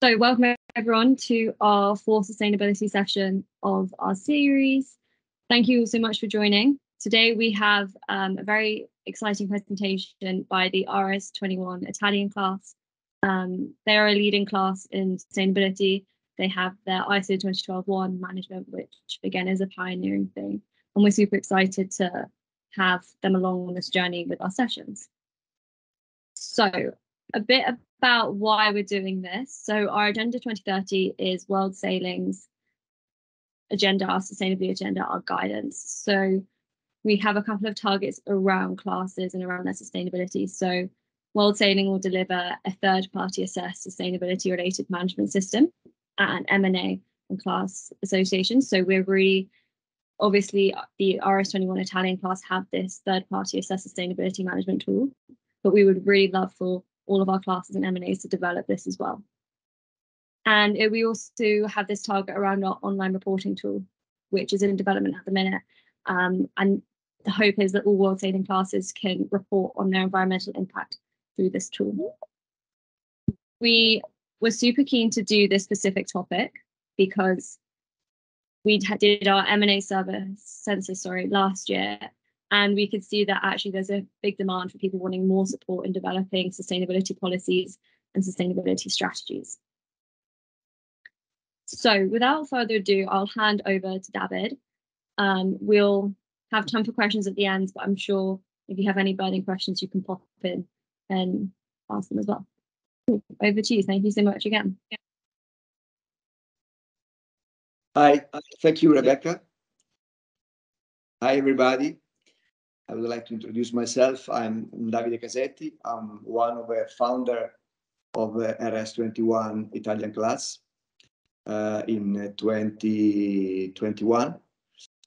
So, welcome everyone to our fourth sustainability session of our series. Thank you all so much for joining. Today we have um, a very exciting presentation by the RS21 Italian class. Um, they are a leading class in sustainability. They have their ISO 201 management, which again is a pioneering thing. And we're super excited to have them along on this journey with our sessions. So a bit about why we're doing this. So our Agenda 2030 is World Sailing's agenda, our sustainability agenda, our guidance. So we have a couple of targets around classes and around their sustainability. So World Sailing will deliver a third party assessed sustainability related management system at an MNA and class association. So we're really obviously the RS21 Italian class have this third party assessed sustainability management tool, but we would really love for all of our classes and MNAs to develop this as well. And we also have this target around our online reporting tool, which is in development at the minute. Um, and the hope is that all world sailing classes can report on their environmental impact through this tool. We were super keen to do this specific topic because we did our MNA service census sorry last year and we could see that actually there's a big demand for people wanting more support in developing sustainability policies and sustainability strategies. So without further ado, I'll hand over to David. Um, we'll have time for questions at the end, but I'm sure if you have any burning questions, you can pop in and ask them as well. Over to you. Thank you so much again. Hi, thank you, Rebecca. Hi, everybody. I would like to introduce myself. I'm Davide Casetti. I'm one of the founder of the RS21 Italian class uh, in 2021.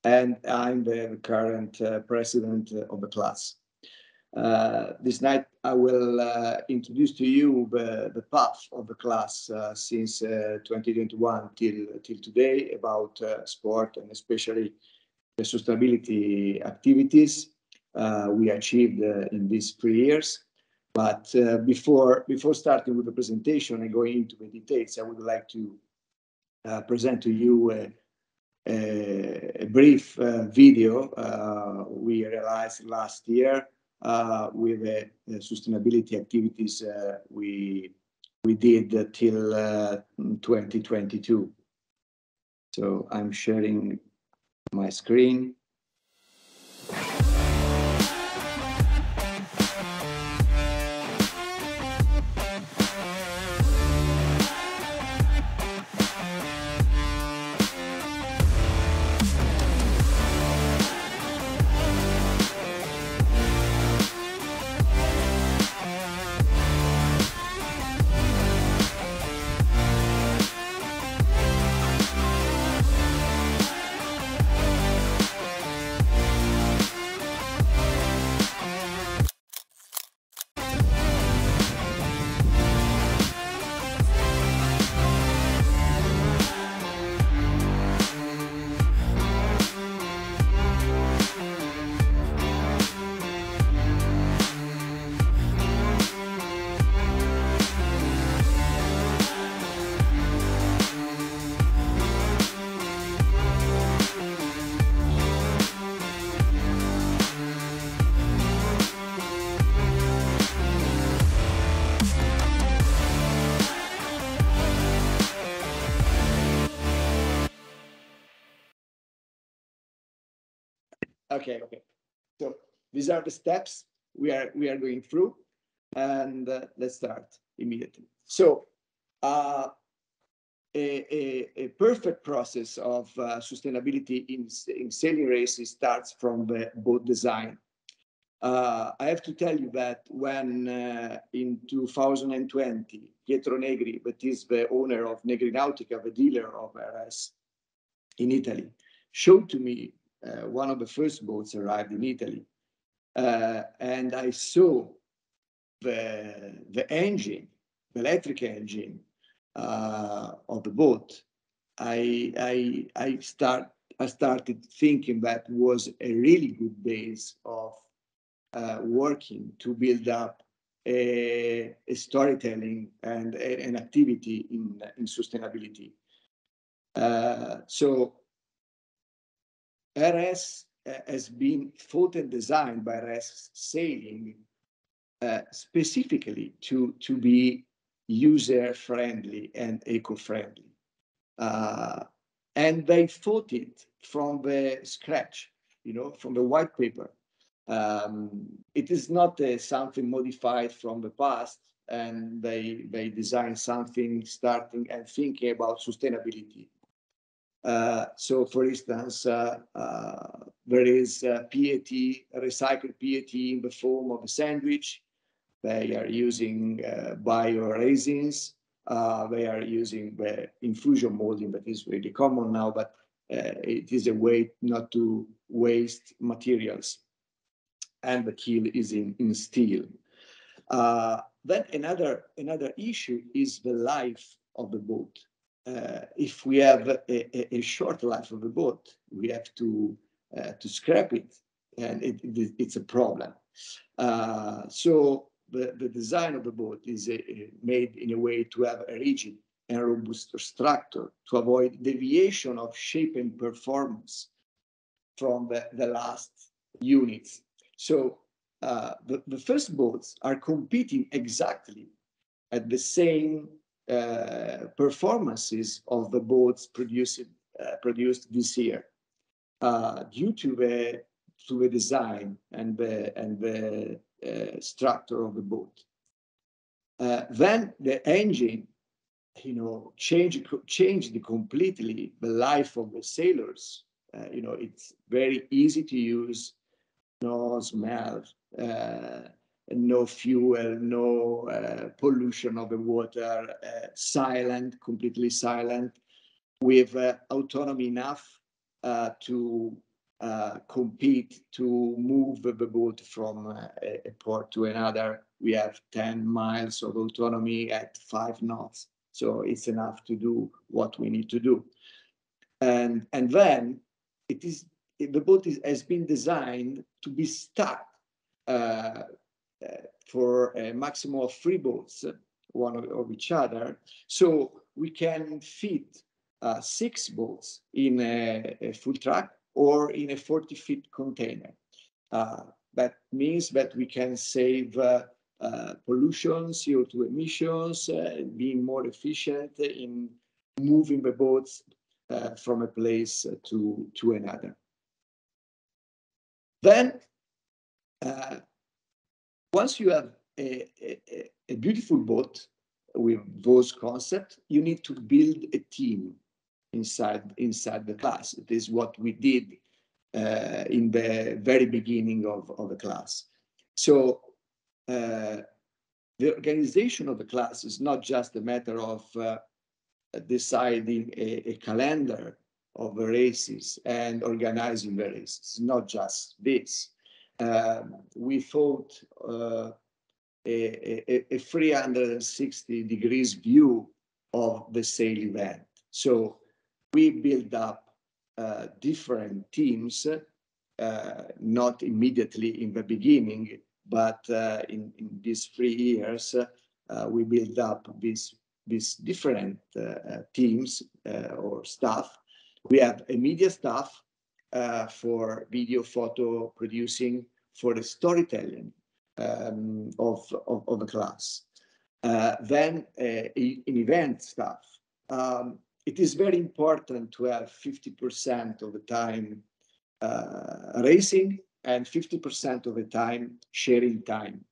And I'm the current uh, president of the class. Uh, this night, I will uh, introduce to you the, the path of the class uh, since uh, 2021 till, till today about sport and especially the sustainability activities uh, we achieved uh, in these three years. But uh, before, before starting with the presentation and going into the details, I would like to present to you a, a, brief video we realized last year with the sustainability activities we we did uh, till uh, 2022. So I'm sharing my screen. Okay, okay. So these are the steps we are we are going through, and uh, let's start immediately. So uh, a, a, a, perfect process of uh, sustainability in, in sailing races starts from the boat design. Uh, I have to tell you that when uh, in 2020, Pietro Negri, that is the owner of Negri Nautica, the dealer of RS in Italy, showed to me one of the first boats arrived in Italy. Uh, and I saw the, the engine, the electric engine uh, of the boat. I, I, I, start, I started thinking that was a really good base of uh, working to build up a, a storytelling and a, an activity in, in sustainability. Uh, so RS uh, has been thought and designed by RS Sailing uh, specifically to, to be user-friendly and eco-friendly. Uh, and they thought it from the scratch, you know, from the white paper. Um, it is not uh, something modified from the past, and they they design something starting and thinking about sustainability. Uh, so, for instance, uh, uh there is PET, recycled PET in the form of a sandwich. They are using uh, bioresins. Uh, they are using the infusion molding that is really common now, but it is a way not to waste materials and the keel is in, in steel. Uh, then another, another issue is the life of the boat. Uh, if we have a, a, short life of a boat, we have to, uh, to scrap it, and it, it, it's a problem. Uh, so the, the design of the boat is a, uh, made in a way to have a rigid and robust structure to avoid deviation of shape and performance from the, the last units so uh, the, the first boats are competing exactly at the same performances of the boats produced, uh, produced this year uh, due to the, to the design and the, and the uh, structure of the boat. Uh, then the engine you know, change changed completely the life of the sailors. Uh, you know, it's very easy to use no smell, uh, no fuel, no uh, pollution of the water, uh, silent, completely silent, with uh, autonomy enough uh, to uh, compete to move the boat from a, a port to another. We have 10 miles of autonomy at five knots. So it's enough to do what we need to do. And, and then it is the boat is, has been designed to be stuck uh, uh, for a maximum of three boats, one of, of each other. So we can fit uh, six boats in a, a, full truck or in a 40 feet container. Uh, that means that we can save uh, uh, pollution, CO2 emissions, being more efficient in moving the boats from a place to, to another. Then, uh, once you have a, a, a, beautiful boat with those concepts, you need to build a team inside inside the class. It is what we did uh, in the very beginning of, of the class. So uh, the organization of the class is not just a matter of uh, deciding a, a, calendar of the races and organizing the races, not just this. Um, we thought uh, a, a, a 360 degrees view of the sail event. So we build up uh, different teams, uh, not immediately in the beginning, but uh, in, in these three years, uh, we build up these, these different uh, teams or staff we have a media staff for video, photo producing, for the storytelling um, of, of, of, the class. Uh, then uh, an event stuff, Um, it is very important to have 50% of the time uh, racing and 50% of the time sharing time.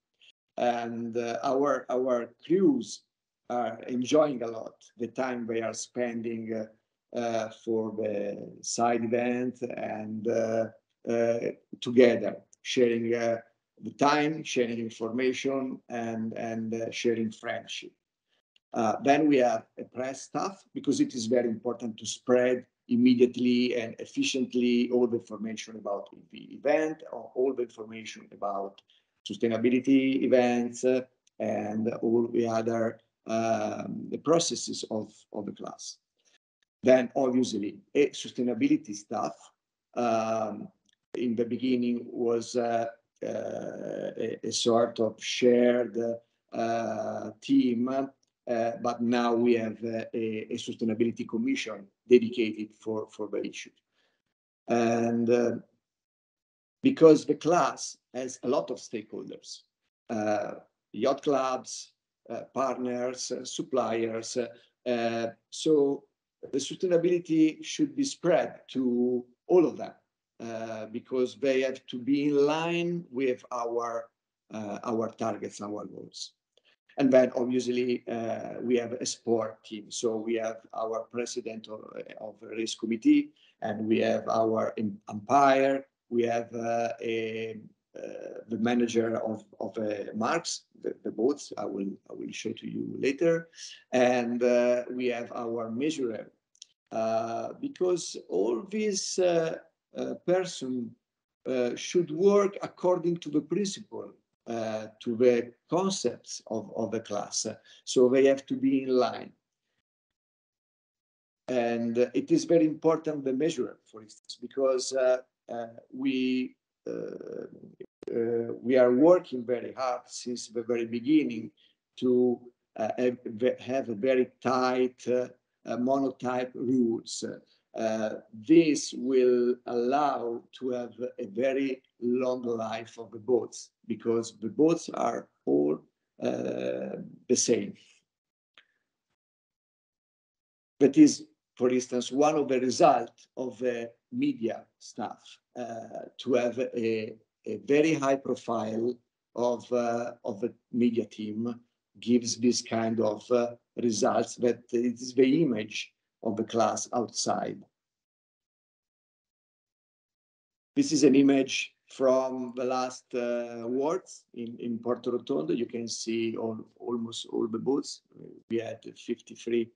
And uh, our, our crews are enjoying a lot the time they are spending uh, for the side event and uh, uh, together sharing the time, sharing information, and, and sharing friendship. Uh, then we have a press staff because it is very important to spread immediately and efficiently all the information about the event or all the information about sustainability events uh, and all the other um, the processes of, of the class. Then obviously a sustainability stuff um, in the beginning was uh, a, a, sort of shared team, but now we have a, a, sustainability commission dedicated for, for the issue. And because the class has a lot of stakeholders, yacht clubs, uh, partners, uh, suppliers. Uh, so the sustainability should be spread to all of them because they have to be in line with our our targets, and our goals. And then obviously uh, we have a sport team. So we have our president of, of race committee and we have our umpire. We have uh, a, uh, the manager of, of uh, Marks, the, the, boats, I will, I will show to you later. And uh, we have our measurer, because all these person should work according to the principle uh, to the concepts of, of the class. So they have to be in line. And it is very important, the measure, for instance, because uh, uh, we uh, uh, we are working very hard since the very beginning to uh, have a very tight monotype rules. Uh, this will allow to have a very long life of the boats because the boats are all uh, the same. That is, for instance, one of the results of the media stuff uh, to have a, a, very high profile of, uh, of the media team gives this kind of uh, results that it is the image of the class outside. This is an image from the last uh, awards in, in Porto Rotondo. You can see all, almost all the boats. We had 53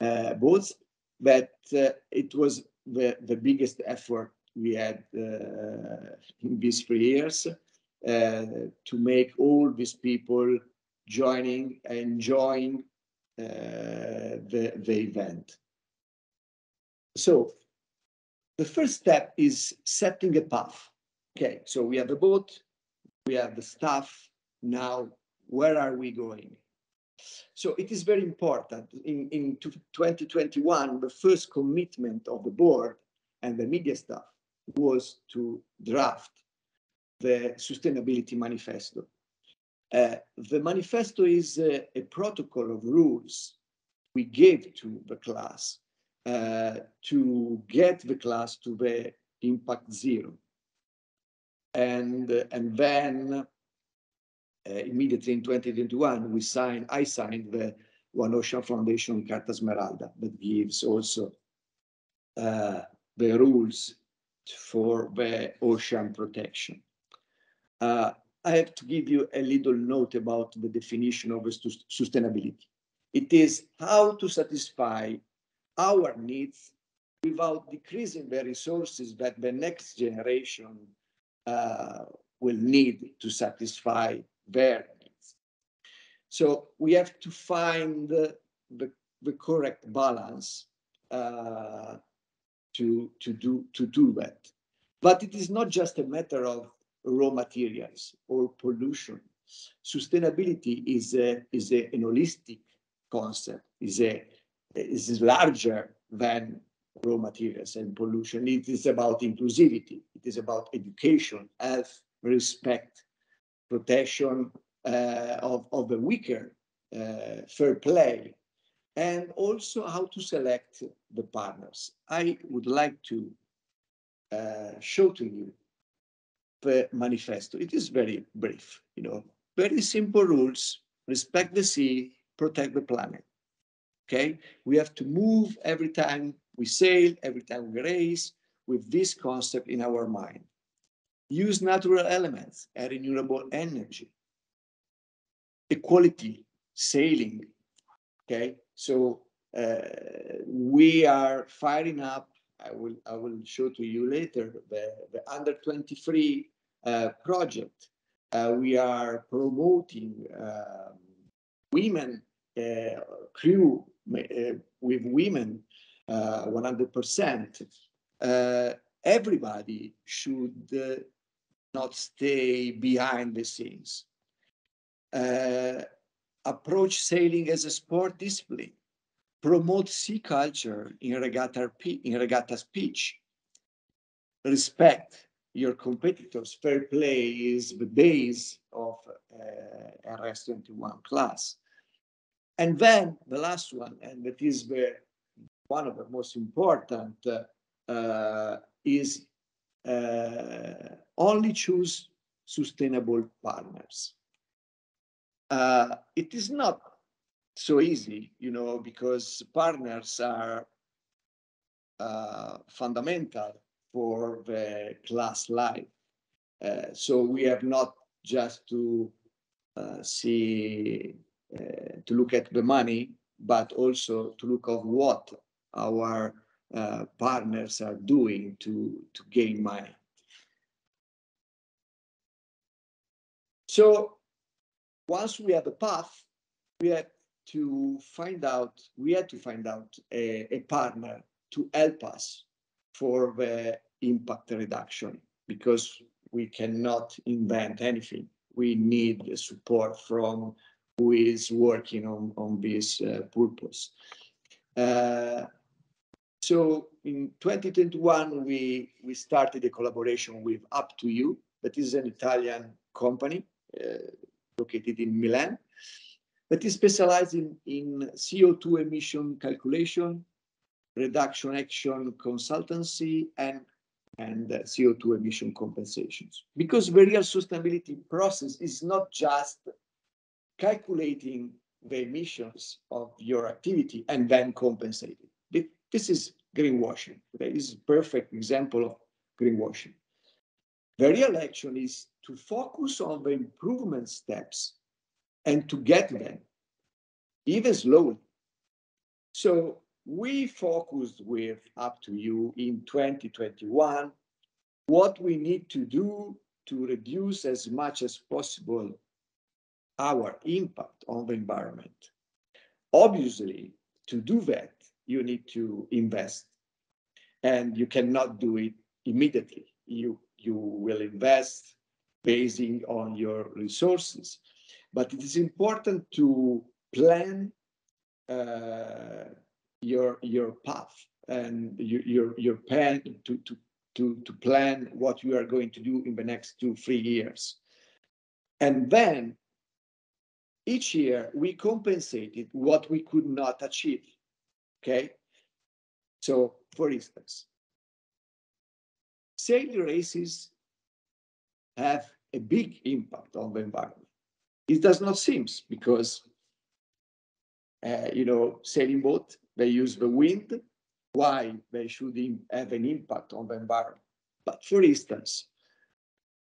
uh, boats, but uh, it was the, the biggest effort we had uh, in these three years uh, to make all these people joining, and enjoying uh, the, the event. So the first step is setting a path. Okay, so we have the boat, we have the staff. Now, where are we going? So it is very important. In, in 2021, the first commitment of the board and the media staff was to draft the sustainability manifesto. Uh, the manifesto is a, a, protocol of rules we gave to the class uh, to get the class to the impact zero. And, uh, and then uh, immediately in 2021, we signed, I signed the One Ocean Foundation Charta Smeralda that gives also uh, the rules for the ocean protection. Uh, I have to give you a little note about the definition of sustainability. It is how to satisfy our needs without decreasing the resources that the next generation uh, will need to satisfy their needs. So we have to find the, the, correct balance uh, to, to, do, to do that. But it is not just a matter of raw materials or pollution. Sustainability is, a, is a, an holistic concept, is, a, is larger than raw materials and pollution. It is about inclusivity. It is about education, health, respect, protection uh, of, of the weaker, uh, fair play, and also how to select the partners. I would like to uh, show to you the manifesto. It is very brief, you know, very simple rules, respect the sea, protect the planet. Okay, we have to move every time we sail, every time we race, with this concept in our mind. Use natural elements and renewable energy. Equality, sailing, okay? So uh, we are firing up, I will, I will show to you later, the, the under 23 uh, project. Uh, we are promoting um, women uh, crew with women 100%. Uh, everybody should not stay behind the scenes. Uh, approach sailing as a sport discipline. Promote sea culture in regatta, in regatta speech. Respect your competitors. Fair play is the base of uh, RS21 class. And then the last one, and that is the, one of the most important, uh, uh, is uh, only choose sustainable partners. Uh, it is not so easy, you know, because partners are uh, fundamental for the class life. Uh, so we have not just to uh, see, to look at the money, but also to look at what our uh, partners are doing to, to gain money. So once we have a path, we had to find out, we had to find out a, a partner to help us for the impact reduction because we cannot invent anything. We need support from who is working on, on this uh, purpose. Uh, so in 2021, we, we started a collaboration with Up2You, that is an Italian company uh, located in Milan, that is specialized in, in CO2 emission calculation, reduction action consultancy, and, and uh, CO2 emission compensations. Because the real sustainability process is not just calculating the emissions of your activity and then compensating. This is greenwashing. This is a perfect example of greenwashing. The real action is to focus on the improvement steps and to get them, even slowly. So we focused with Up2You in 2021 what we need to do to reduce as much as possible our impact on the environment. Obviously, to do that, you need to invest and you cannot do it immediately. You, you will invest basing on your resources. But it is important to plan uh, your your path and your your, plan to, to to to plan what you are going to do in the next two three years, and then each year we compensated what we could not achieve. Okay, so for instance, sailing races have a big impact on the environment. It does not seem because, uh, you know, sailing boat, they use the wind. Why they should have an impact on the environment? But for instance,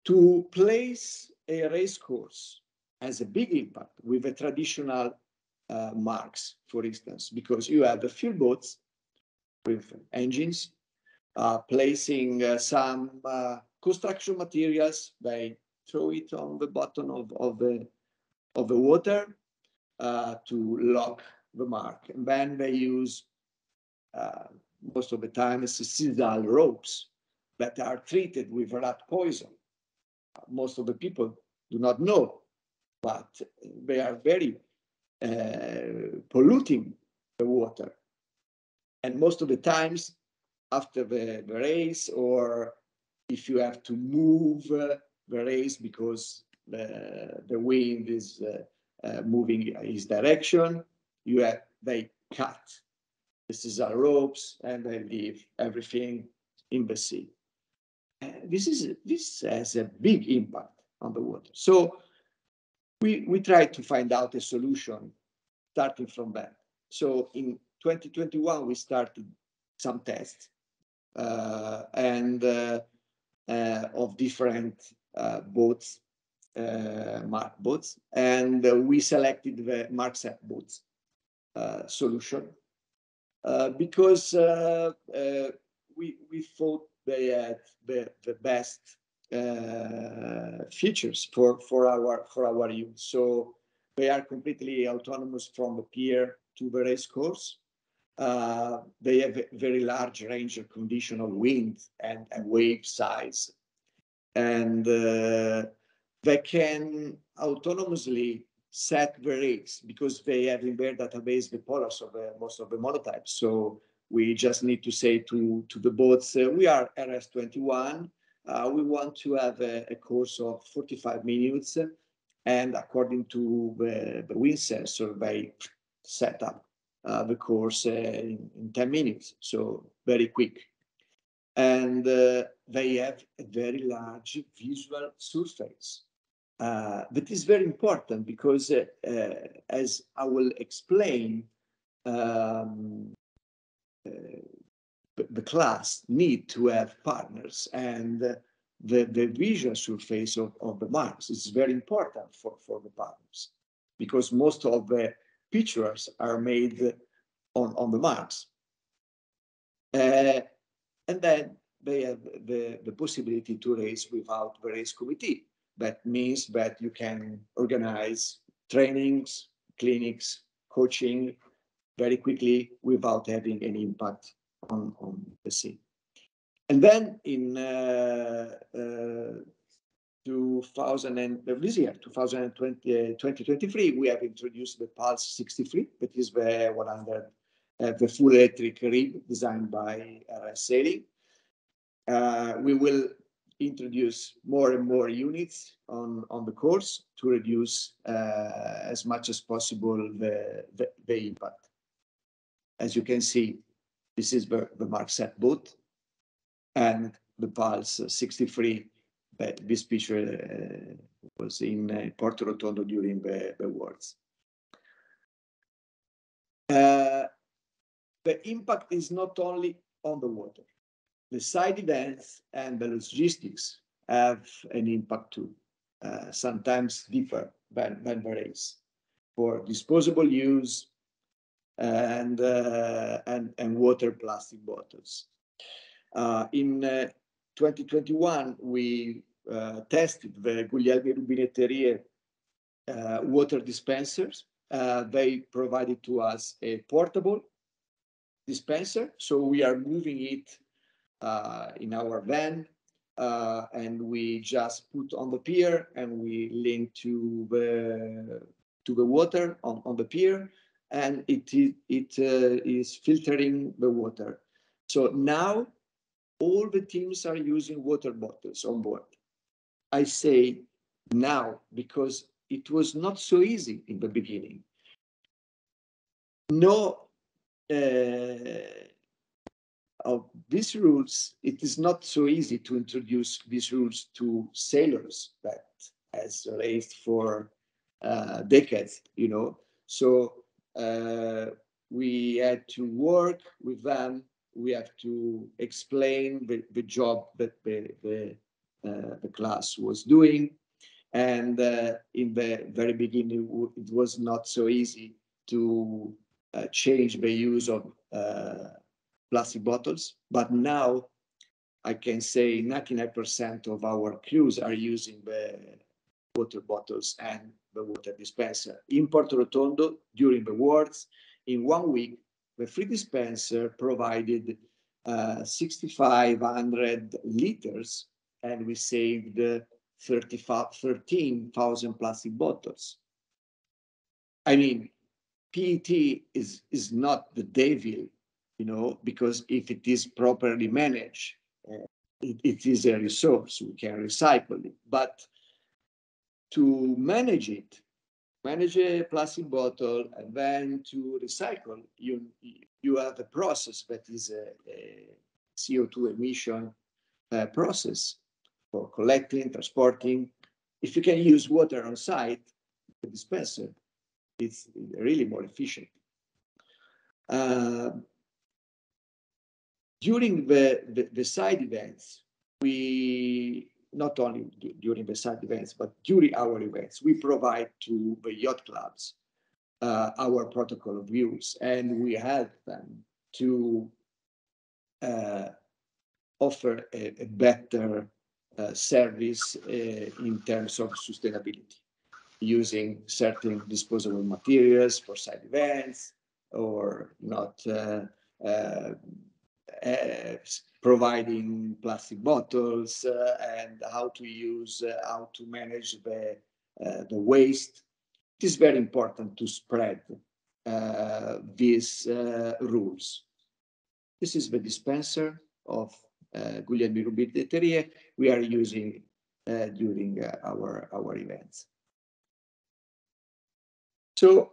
to place a race course has a big impact with the traditional uh, marks, for instance, because you have the field boats with engines, uh, placing uh, some uh, construction materials. They throw it on the bottom of, of the of the water uh, to lock the mark. And then they use uh, most of the time sisal ropes that are treated with rat poison. Most of the people do not know, but they are very uh, polluting the water. And most of the times after the, the race or if you have to move uh, the race because the, the wind is uh, uh, moving his direction. You have, they cut this is our ropes and they leave everything in the sea. this is this has a big impact on the water. So we we tried to find out a solution starting from that. So in 2021 we started some tests uh, and uh, uh, of different uh, boats, uh, Mark boats, and we selected the MarkSetBots solution because we, we thought they had the, the best uh, features for, for our for our use. So they are completely autonomous from the pier to the race course. Uh, they have a very large range of conditional wind and, and wave size and uh, they can autonomously set the rates because they have in their database the polars of the, most of the monotypes. So we just need to say to, to the boats, uh, we are RS21, uh, we want to have a, a, course of 45 minutes, and according to the, the wind sensor, they set up uh, the course uh, in, in, 10 minutes, so very quick. And uh, they have a very large visual surface. Uh, that is very important because, uh, uh, as I will explain, um, the class need to have partners and the, the visual surface of, of the marks is very important for, for the partners because most of the pictures are made on, on the marks. Uh, and then they have the, the possibility to race without the race committee. That means that you can organize trainings, clinics, coaching very quickly without having any impact on, on the sea. And then in uh, uh, 2000 and this year, 2020, 2023, we have introduced the Pulse 63, that is the 100, uh, the full electric RIB designed by RS Sailing. Uh, we will introduce more and more units on, on the course to reduce uh, as much as possible the, the, the, impact. As you can see, this is the, the MarkSetBot and the Pulse 63 this picture uh, was in uh, Porto Rotondo during the, the Worlds. Uh, the impact is not only on the water. The side events and the logistics have an impact too, uh, sometimes deeper than, than the race for disposable use and, uh, and, and water plastic bottles. Uh, in 2021, we uh, tested the Guglielmi Rubinetterie uh, water dispensers. Uh, they provided to us a portable dispenser. So we are moving it in our van uh, and we just put on the pier and we link to the to the water on, on the pier and it is it uh, is filtering the water so now all the teams are using water bottles on board I say now because it was not so easy in the beginning. No uh, of these rules, it is not so easy to introduce these rules to sailors that has raced for uh, decades, you know. So we had to work with them. We have to explain the, the job that the, the uh, the class was doing. And uh, in the very beginning, it was not so easy to uh, change the use of plastic bottles. But now I can say 99% of our crews are using the water bottles and the water dispenser. In Porto Rotondo, during the Worlds, in one week, the free dispenser provided uh, 6,500 liters and we saved 13,000 plastic bottles. I mean, PET is, is not the devil, you know, because if it is properly managed, uh, it, it is a resource, we can recycle it. But to manage it, manage a plastic bottle and then to recycle, you, you have a process that is a, a CO2 emission uh, process for collecting, transporting. If you can use water on site, the dispenser, it's really more efficient. Uh, during the, the, the, side events, we not only during the side events, but during our events, we provide to the yacht clubs uh, our protocol of use, and we help them to uh, offer a, a better uh, service uh, in terms of sustainability, using certain disposable materials for side events or not uh, providing plastic bottles uh, and how to use, uh, how to manage the, uh, the waste. It is very important to spread uh, these uh, rules. This is the dispenser of uh, Guglielmi Rubinetterie we are using during our, our events. So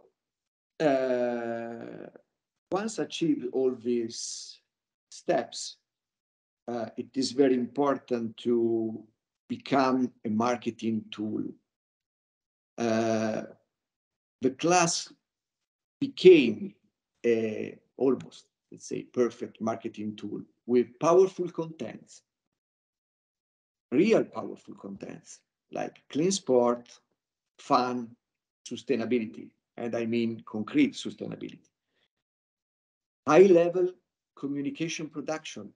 once achieved all these steps, uh, it is very important to become a marketing tool. Uh, the class became a almost, let's say, perfect marketing tool with powerful contents, real powerful contents like clean sport, fun, sustainability, and I mean concrete sustainability. High level communication production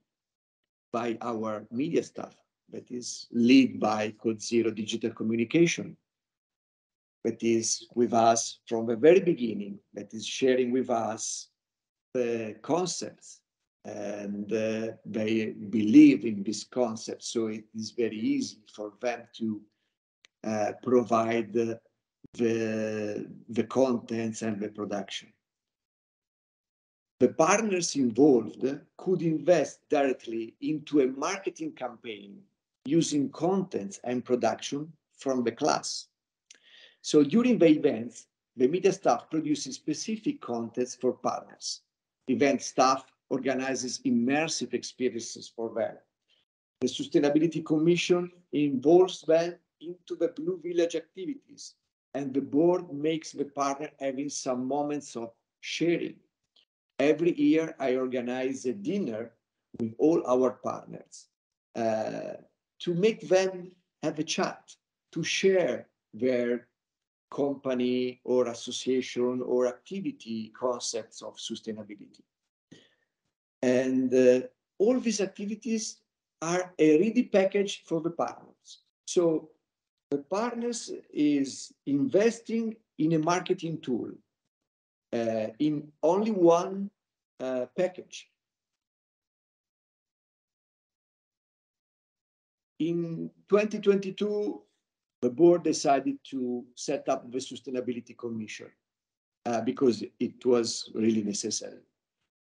by our media staff that is led by Code Zero Digital Communication, that is with us from the very beginning, that is sharing with us the concepts and uh, they believe in this concept. So it is very easy for them to uh, provide the, the, the contents and the production the partners involved could invest directly into a marketing campaign using contents and production from the class. So during the events, the media staff produces specific contents for partners. Event staff organizes immersive experiences for them. The Sustainability Commission involves them into the Blue Village activities, and the board makes the partner having some moments of sharing every year I organize a dinner with all our partners uh, to make them have a chat, to share their company or association or activity concepts of sustainability. And uh, all these activities are a ready package for the partners. So the partners is investing in a marketing tool in only one uh, package. In 2022, the board decided to set up the Sustainability Commission uh, because it was really necessary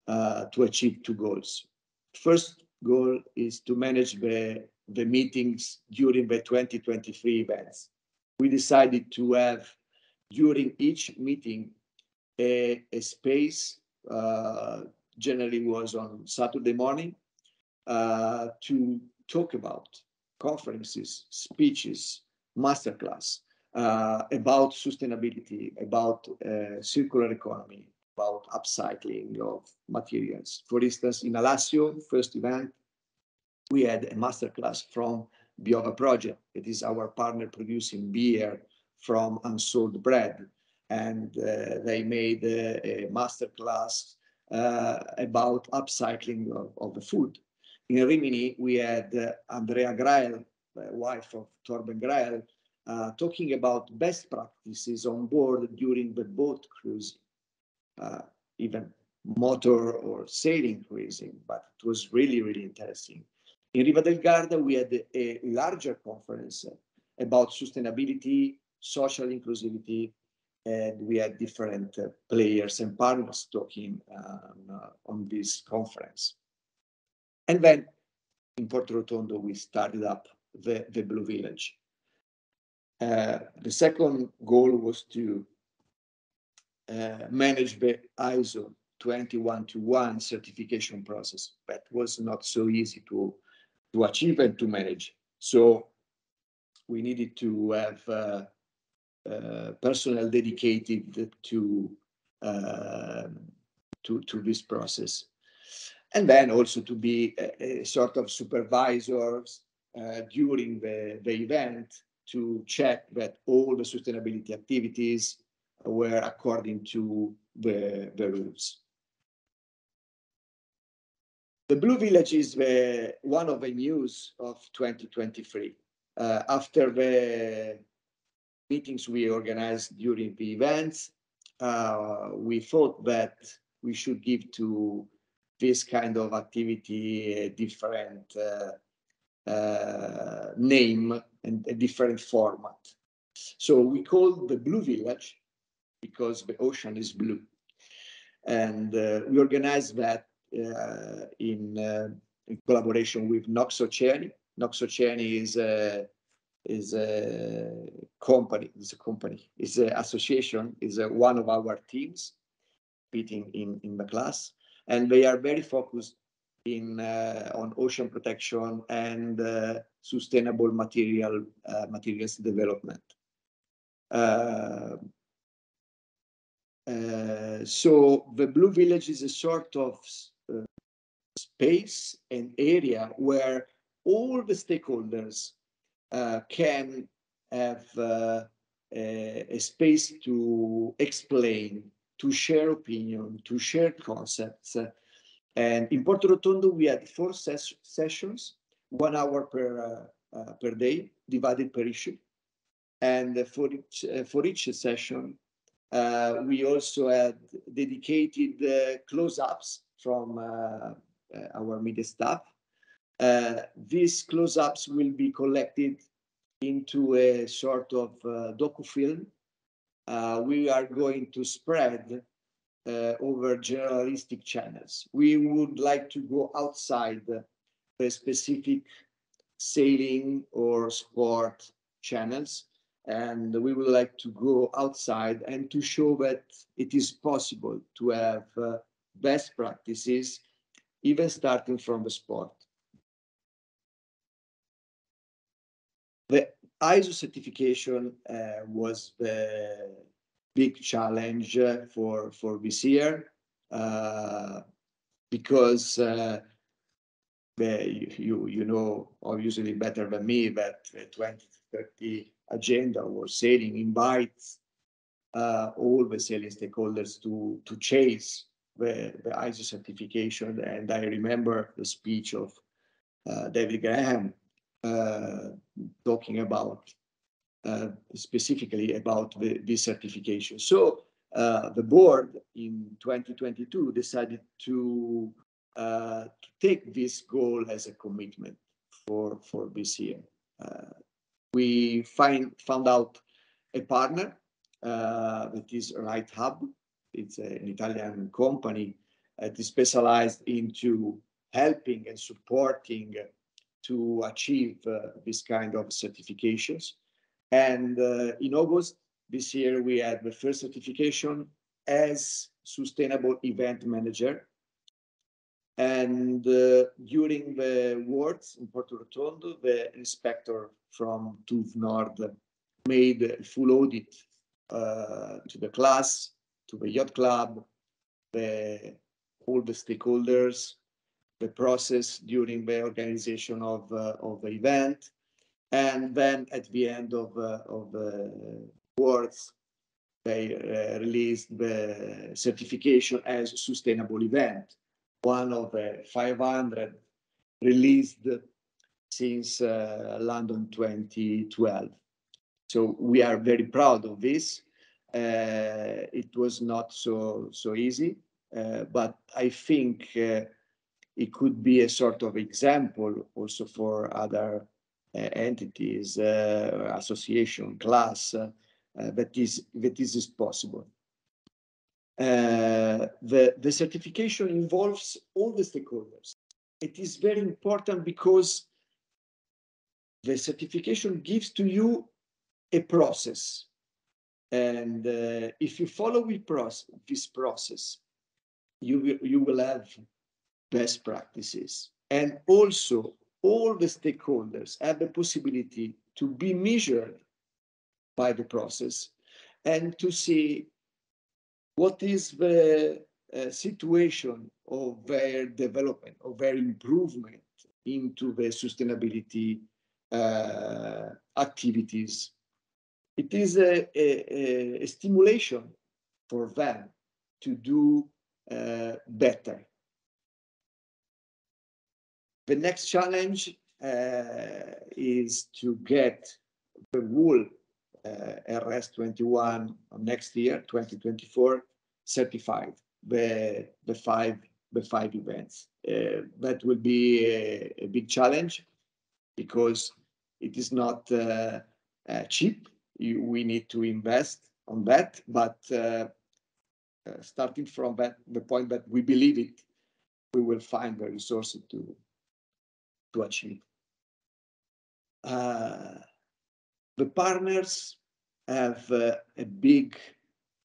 uh, to achieve two goals. First goal is to manage the, the meetings during the 2023 events. We decided to have during each meeting a, a space, uh, generally was on Saturday morning, uh, to talk about conferences, speeches, masterclass uh, about sustainability, about uh, circular economy, about upcycling of materials. For instance, in Alassio, first event, we had a masterclass from Biova Project. It is our partner producing beer from unsold bread and uh, they made a, a master class uh, about upcycling of, of, the food. In Rimini, we had uh, Andrea Grael, wife of Torben Grael, talking about best practices on board during the boat cruising, even motor or sailing cruising, but it was really, really interesting. In Riva del Garda, we had a larger conference about sustainability, social inclusivity, and we had different uh, players and partners talking um, uh, on this conference. And then in Porto Rotondo, we started up the, the Blue Village. Uh, the second goal was to uh, manage the ISO 20121 certification process. That was not so easy to, to achieve and to manage. So we needed to have uh, personnel dedicated to, uh, to, to this process. And then also to be a, a sort of supervisors uh, during the, the event to check that all the sustainability activities were according to the, the rules. The Blue Village is the, one of the news of 2023. Uh, after the meetings we organized during the events, uh, we thought that we should give to this kind of activity a different uh, uh, name and a different format. So we call the Blue Village because the ocean is blue. And uh, we organized that uh, in, uh, in, collaboration with Nox Oceani. Noxoceani is a, is a company, it's a company, it's an association, is one of our teams competing in, in the class. And they are very focused in uh, on ocean protection and uh, sustainable material uh, materials development. Uh, uh, so the Blue Village is a sort of uh, space and area where all the stakeholders can have a, a space to explain to share opinion, to share concepts. And in Porto Rotondo, we had four ses sessions, one hour per, uh, uh, per day, divided per issue. And for each, uh, for each session, uh, we also had dedicated uh, close-ups from uh, our media staff. These close-ups will be collected into a sort of docu-film uh, we are going to spread uh, over generalistic channels. We would like to go outside the specific sailing or sport channels and we would like to go outside and to show that it is possible to have uh, best practices even starting from the sport. ISO certification uh, was the big challenge for for this year uh, because uh, you you know obviously better than me that the 2030 agenda or sailing invites uh, all the sailing stakeholders to to chase the, the ISO certification. And I remember the speech of uh, David Graham uh, talking about uh, specifically about the, certification. So uh, the board in 2022 decided to, to take this goal as a commitment for, for this year. we find, found out a partner uh, that is Right Hub. It's a, an Italian company that is specialized into helping and supporting to achieve uh, this kind of certifications. And uh, in August this year, we had the first certification as Sustainable Event Manager. And uh, during the works in Porto Rotondo, the inspector from TUV Nord made a full audit uh, to the class, to the yacht club, the, all the stakeholders, the process during the organization of, uh, of the event. And then at the end of, uh, of the works, they uh, released the certification as sustainable event, one of the 500 released since uh, London 2012. So we are very proud of this. Uh, it was not so so easy, uh, but I think it could be a sort of example also for other uh, entities, uh, association, class, uh, that is that this is possible. the, the certification involves all the stakeholders. It is very important because the certification gives to you a process. And uh, if you follow process, this process, you will, you will have best practices. And also, all the stakeholders have the possibility to be measured by the process and to see what is the uh, situation of their development, of their improvement into the sustainability uh, activities. It is a, a, a, stimulation for them to do uh, better the next challenge uh, is to get the wool uh, RS21 next year, 2024, certified, the, the five the five events. Uh, that will be a, a, big challenge because it is not cheap. You, we need to invest on that, but uh, starting from that, the point that we believe it, we will find the resources to to achieve. Uh, the partners have a big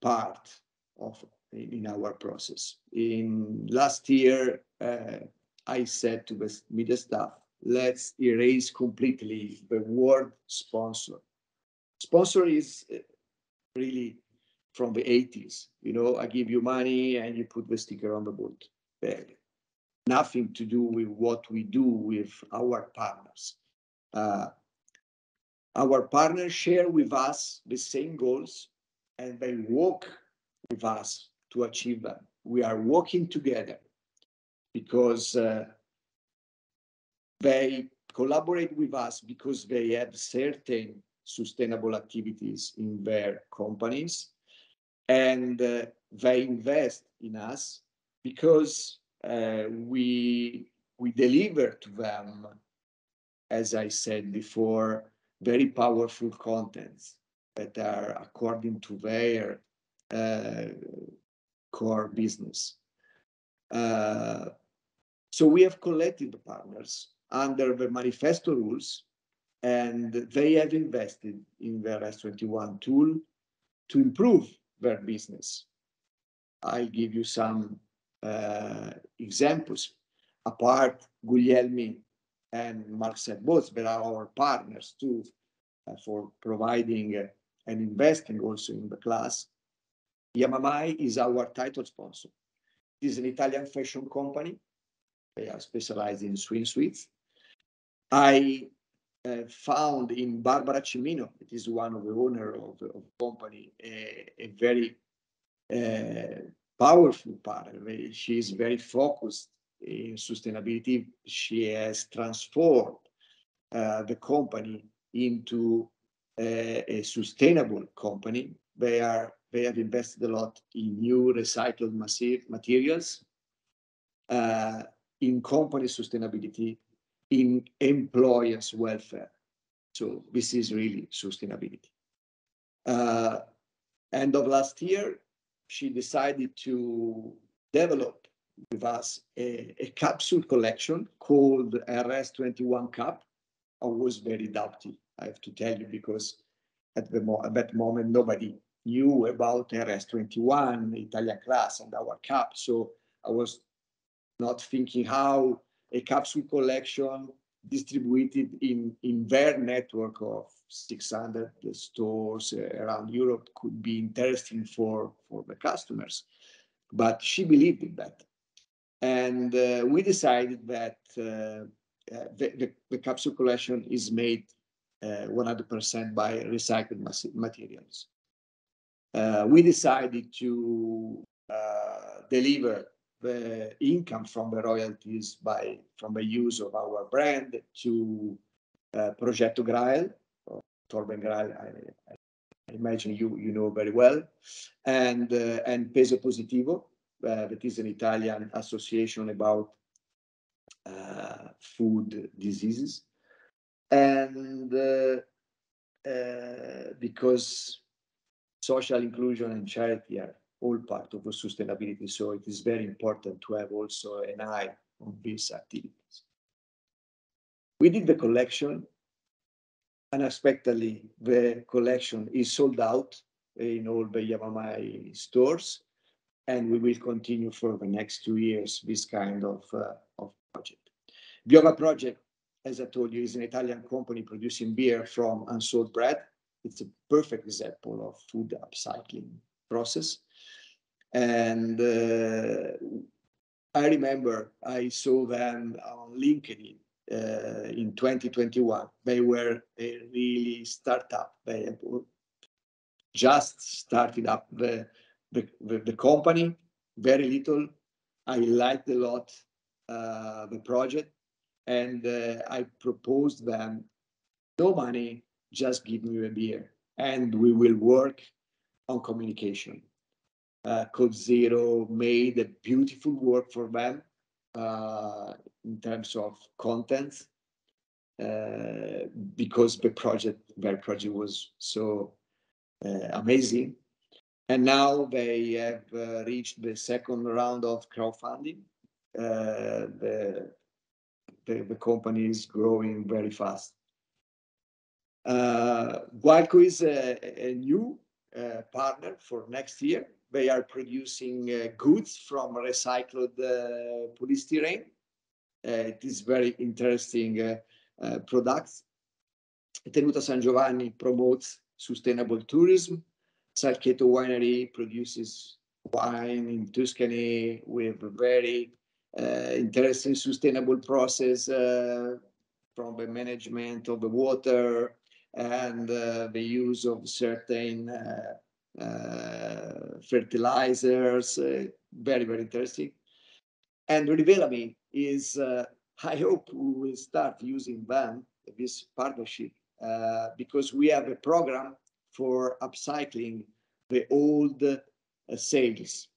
part of in our process. In last year, uh, I said to the media staff, let's erase completely the word sponsor. Sponsor is uh, really from the 80s. You know, I give you money and you put the sticker on the boot. Nothing to do with what we do with our partners. Uh, our partners share with us the same goals and they work with us to achieve them. We are working together because uh, they collaborate with us because they have certain sustainable activities in their companies and uh, they invest in us because uh, we we deliver to them as i said before very powerful contents that are according to their uh, core business. Uh, so we have collected the partners under the manifesto rules and they have invested in the RS21 tool to improve their business. I'll give you some uh, examples. Apart, Guglielmi and said both, they are our partners too uh, for providing uh, and investing also in the class. Yamamay is our title sponsor. It is an Italian fashion company. They are specialized in swim swimsuits. I uh, found in Barbara Cimmino, it is one of the owner of the company, a, a very uh, powerful partner. She is very focused in sustainability. She has transformed uh, the company into a, a sustainable company. They are they have invested a lot in new recycled materials, uh, in company sustainability, in employers' welfare. So this is really sustainability. Uh, end of last year, she decided to develop with us a, a capsule collection called RS21 Cup. I was very doubting, I have to tell you, because at, the mo- at that moment, nobody knew about RS21, Italian class, and our cup. So I was not thinking how a capsule collection distributed in, in their network of 600 stores around Europe could be interesting for, for the customers. But she believed in that. And uh, we decided that uh, the, the, the, capsule collection is made 100% uh, by recycled materials uh, we decided to uh, deliver the income from the royalties by from the use of our brand to uh, Progetto Grael, Torben Grael, I, imagine you you know very well, and uh, and Peso Positivo, uh, that is an Italian association about uh, food diseases, and because social inclusion and charity are all part of the sustainability. So it is very important to have also an eye on these activities. We did the collection. Unexpectedly, the collection is sold out in all the Yamamay stores, and we will continue for the next two years this kind of, uh, of project. Biova project, as I told you, is an Italian company producing beer from unsold bread it's a perfect example of food upcycling process. And uh, I remember I saw them on LinkedIn uh, in 2021. They were a really startup. They just started up the, the, the, company, very little. I liked a lot uh, the project and uh, I proposed them no money, just give me a beer and we will work on communication. Uh, Code Zero made a beautiful work for them uh, in terms of content uh, because the project, their project was so uh, amazing. And now they have uh, reached the second round of crowdfunding. the, the, the company is growing very fast. Uh, is a, a new uh, partner for next year. They are producing uh, goods from recycled uh, polystyrene. Uh, it is very interesting products. Tenuta San Giovanni promotes sustainable tourism. Salcheto Winery produces wine in Tuscany with a very uh, interesting sustainable process uh, from the management of the water and uh, the use of certain fertilizers. very, very interesting. And Rivelami is, I hope we will start using them, this partnership, because we have a program for upcycling the old uh, sails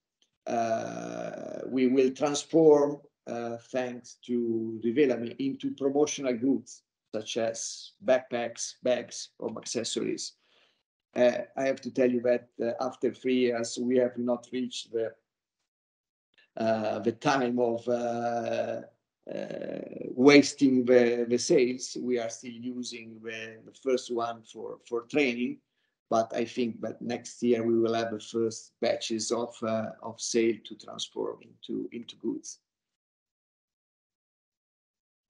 uh, we will transform, uh, thanks to Rivelami, into promotional goods such as backpacks, bags, or accessories. Uh, I have to tell you that uh, after three years, we have not reached the uh, the time of uh, wasting the, the sails. We are still using the, the first one for, for training, but I think that next year we will have the first batches of uh, of sail to transform into into goods.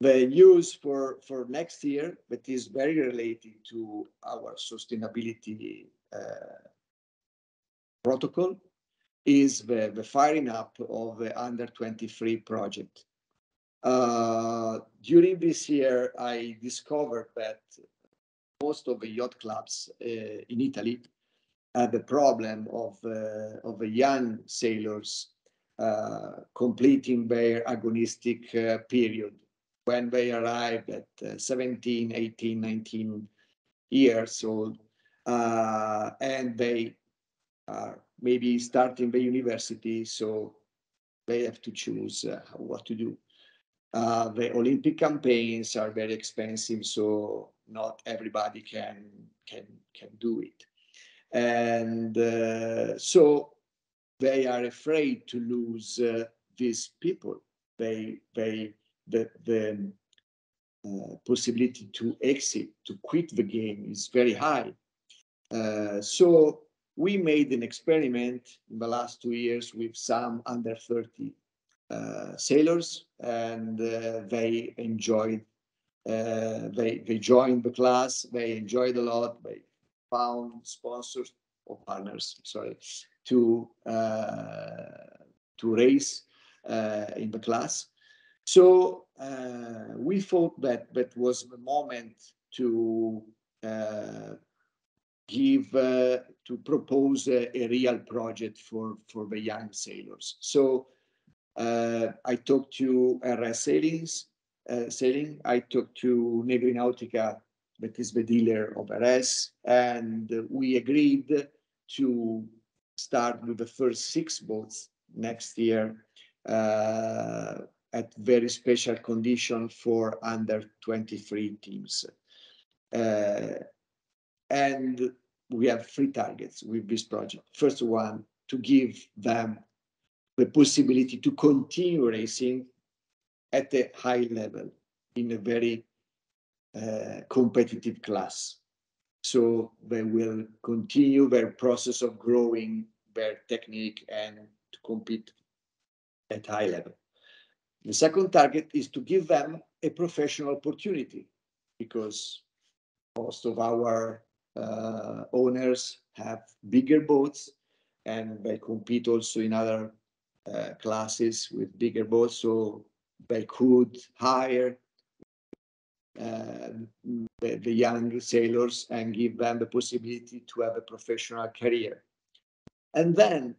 The news for for next year that is very related to our sustainability uh, protocol is the, the firing up of the under 23 project. Uh, during this year, I discovered that most of the yacht clubs uh, in Italy have the problem of, uh, of the young sailors uh, completing their agonistic period when they arrive at 17, 18, 19 years old, uh, and they are maybe starting the university, so they have to choose uh, what to do. Uh, the Olympic campaigns are very expensive, so not everybody can can can do it and uh, so they are afraid to lose uh, these people they they the the uh, possibility to exit to quit the game is very high uh, so we made an experiment in the last two years with some under 30 uh, sailors and uh, they enjoyed uh, they they joined the class. They enjoyed a lot. They found sponsors or partners, sorry, to uh, to race in the class. So uh, we thought that that was the moment to uh, give uh, to propose a, a, real project for for the young sailors. So I talked to RS Sailings uh, selling. I talked to Negrinautica, that is the dealer of RS, and we agreed to start with the first six boats next year uh, at very special condition for under 23 teams. Uh, and we have three targets with this project. First one, to give them the possibility to continue racing at a high level in a very uh, competitive class. So they will continue their process of growing their technique and to compete at high level. The second target is to give them a professional opportunity because most of our uh, owners have bigger boats and they compete also in other uh, classes with bigger boats. So they could hire uh, the, the, young sailors and give them the possibility to have a professional career. And then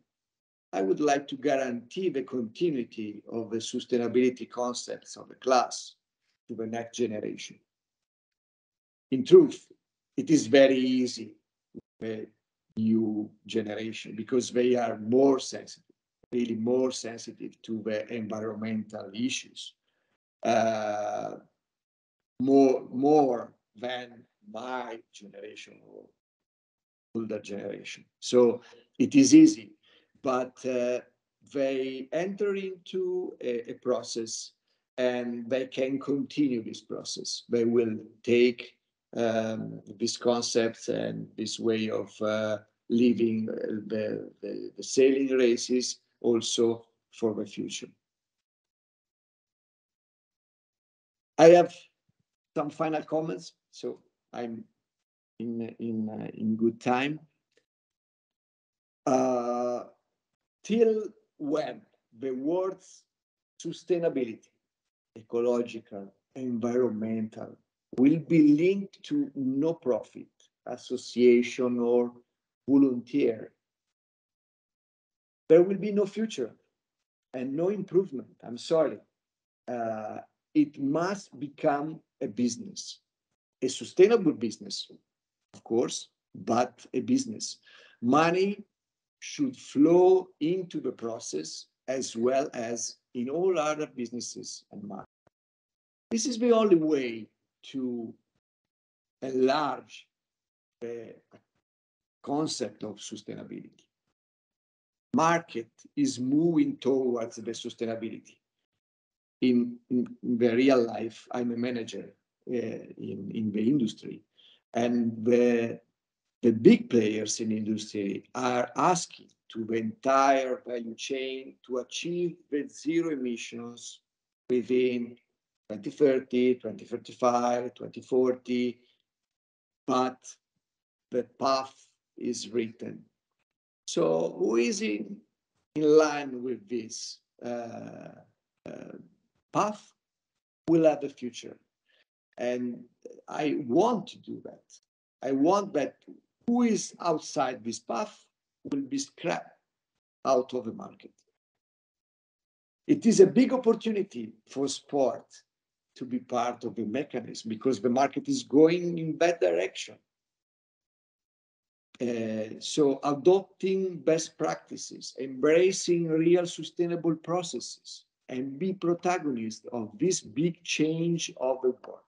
I would like to guarantee the continuity of the sustainability concepts of the class to the next generation. In truth, it is very easy. The new generation because they are more sensitive, really more sensitive to the environmental issues, uh, more more than my generation or older generation. So it is easy, but uh, they enter into a, a, process and they can continue this process. They will take um, these concepts and this way of uh, living the, the, the sailing races also for the future. I have some final comments, so I'm in in uh, in good time. Uh, till when the words sustainability, ecological, environmental will be linked to no profit association or volunteer, there will be no future and no improvement. I'm sorry. Uh, it must become a business, a sustainable business, of course, but a business. Money should flow into the process as well as in all other businesses and markets. This is the only way to enlarge the concept of sustainability. Market is moving towards the sustainability. In, in, the real life, I'm a manager uh, in, in the industry, and the, the big players in industry are asking to the entire value chain to achieve the zero emissions within 2030, 2035, 2040, but the path is written. So who is in, in line with this uh, uh, path will have a future. And I want to do that. I want that who is outside this path will be scrapped out of the market. It is a big opportunity for sport to be part of the mechanism because the market is going in that direction. Uh, so adopting best practices, embracing real sustainable processes, and be protagonist of this big change of the world.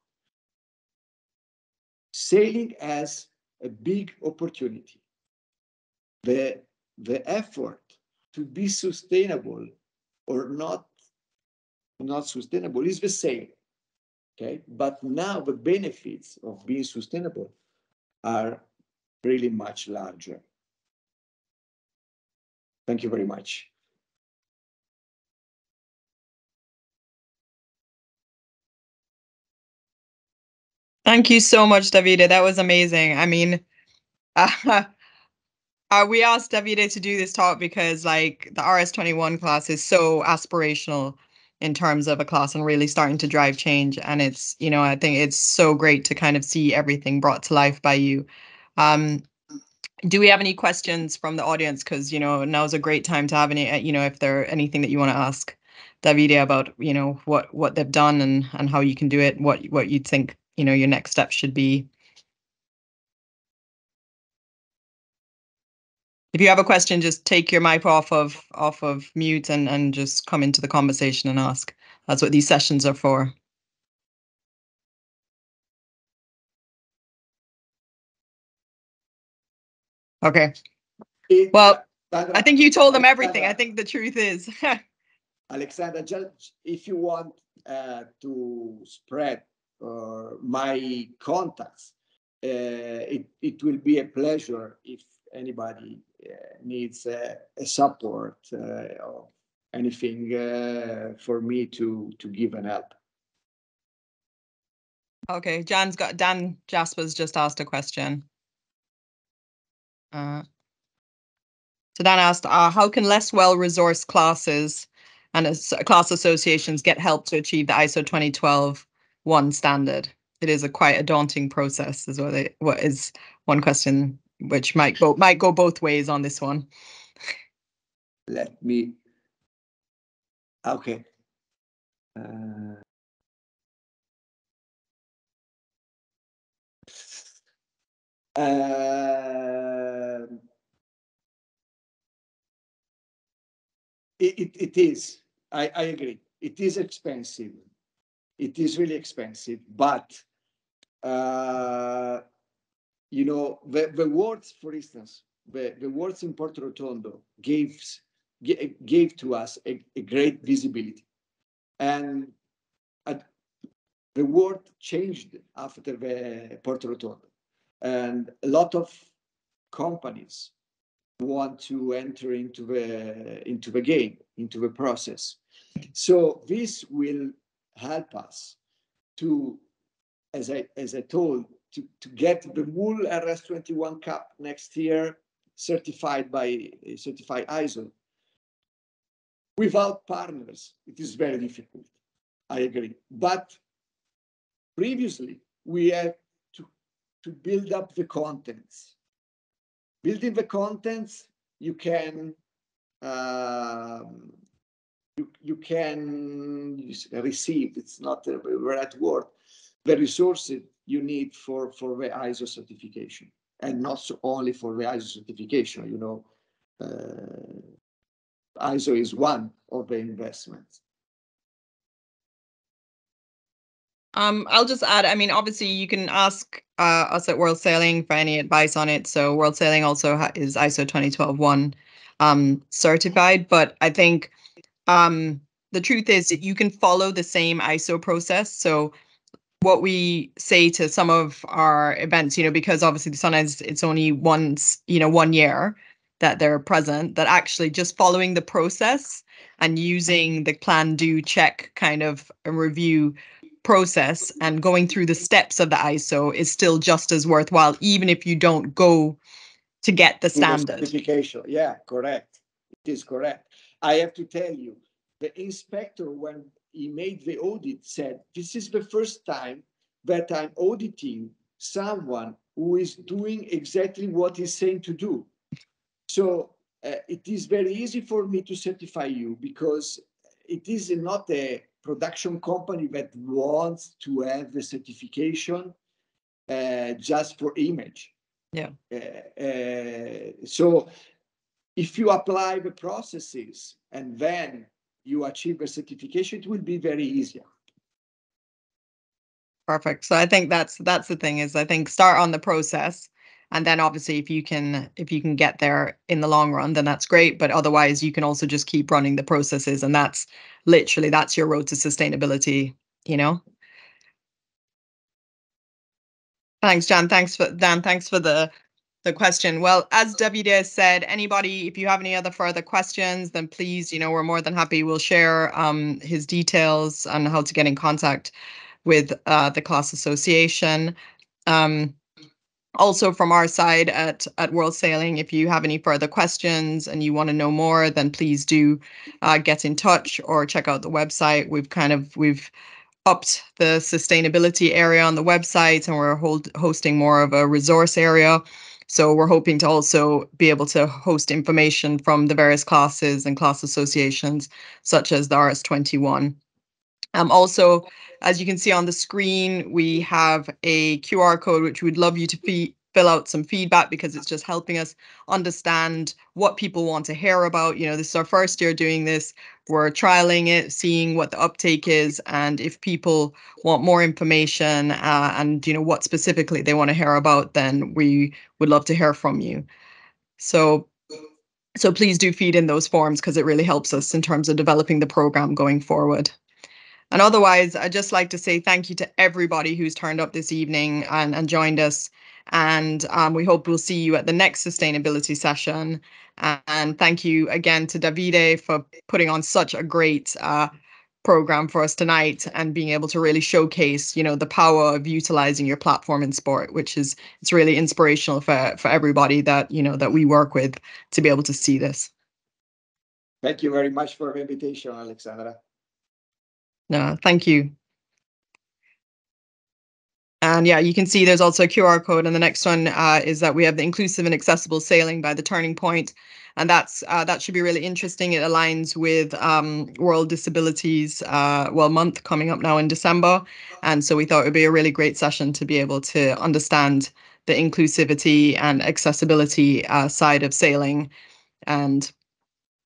Sailing as a big opportunity. The, the effort to be sustainable or not, not sustainable is the same. Okay, but now the benefits of being sustainable are really much larger. Thank you very much. Thank you so much, Davide. That was amazing. I mean, uh, uh, we asked Davide to do this talk because, like, the RS21 class is so aspirational in terms of a class and really starting to drive change. And it's, you know, I think it's so great to kind of see everything brought to life by you. Um, do we have any questions from the audience? Because, you know, now's a great time to have any, you know, if there are anything that you want to ask Davide about, you know, what what they've done and and how you can do it, what what you'd think, you know, your next step should be. If you have a question, just take your mic off of off of mute and and just come into the conversation and ask. That's what these sessions are for. Okay. Well, I think you told them everything. I think the truth is. alexander just if you want uh, to spread uh, my contacts, uh, it, it will be a pleasure if anybody uh, needs a support uh, or anything for me to to give an help. Okay, Jan's got Dan Jasper's just asked a question. Uh, so Dan asked, uh, how can less well-resourced classes and as class associations get help to achieve the ISO 2012 one standard. It is a quite a daunting process, is what they, what is one question which might go might go both ways on this one. Let me. Okay. Uh... Uh, it, it, it is. I, I agree. It is expensive. It is really expensive, but uh, you know the, the Worlds, for instance, the, the Worlds in Porto Rotondo gave gave to us a, a great visibility, and uh, the world changed after the Porto Rotondo, and a lot of companies want to enter into the into the game, into the process. So this will help us to, as I as I told, to, to get the whole RS21 Cup next year certified by certified ISO. Without partners, it is very difficult. I agree. But previously, we had to, to build up the contents building the contents, you can um, you, can receive, it's not the right word, the resources you need for, for the ISO certification. And not so only for the ISO certification, you know, uh, ISO is one of the investments. Um, I'll just add, I mean, obviously you can ask uh, us at World Sailing for any advice on it. So World Sailing also is ISO 20121 um, certified, but I think um, the truth is that you can follow the same ISO process. So what we say to some of our events, you know, because obviously the sometimes it's only once, you know, one year that they're present, that actually just following the process and using the plan, do, check kind of review process and going through the steps of the ISO is still just as worthwhile, even if you don't go to get the standard. certification. Yeah, correct. It is correct. I have to tell you, the inspector, when he made the audit, said, This is the first time that I'm auditing someone who is doing exactly what he's saying to do. So uh, it is very easy for me to certify you because it is not a production company that wants to have the certification uh, just for image. Yeah. Uh, uh, so if you apply the processes and then you achieve a certification, it will be very easier. Perfect. So I think that's that's the thing is I think start on the process and then obviously if you can if you can get there in the long run then that's great but otherwise you can also just keep running the processes and that's literally that's your road to sustainability you know thanks Jan thanks for Dan thanks for the the question well as Davide said anybody if you have any other further questions then please you know we're more than happy we'll share um his details on how to get in contact with uh, the class association um also from our side at at World Sailing, if you have any further questions and you want to know more, then please do uh, get in touch or check out the website. We've kind of we've upped the sustainability area on the website, and we're hold, hosting more of a resource area. So we're hoping to also be able to host information from the various classes and class associations, such as the RS21. Um, also, as you can see on the screen, we have a QR code, which we'd love you to fill out some feedback because it's just helping us understand what people want to hear about. You know, this is our first year doing this. We're trialing it, seeing what the uptake is, and if people want more information uh, and, you know, what specifically they want to hear about, then we would love to hear from you. So so please do feed in those forms because it really helps us in terms of developing the program going forward. And otherwise, I'd just like to say thank you to everybody who's turned up this evening and, and joined us. And um, we hope we'll see you at the next sustainability session. And thank you again to Davide for putting on such a great uh, program for us tonight and being able to really showcase, you know, the power of utilizing your platform in sport, which is it's really inspirational for for everybody that you know that we work with to be able to see this. Thank you very much for the invitation, Alexandra. No, thank you. And yeah, you can see there's also a QR code. And the next one uh, is that we have the inclusive and accessible sailing by the Turning Point, and that's uh, that should be really interesting. It aligns with um, World Disabilities uh, Well Month coming up now in December, and so we thought it would be a really great session to be able to understand the inclusivity and accessibility uh, side of sailing, and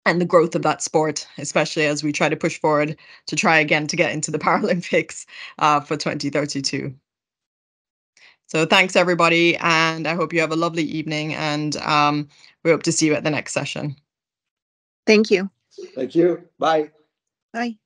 and the growth of that sport, especially as we try to push forward to try again to get into the Paralympics uh, for 2032. So thanks everybody, and I hope you have a lovely evening, and um, we hope to see you at the next session. Thank you. Thank you. Bye. Bye.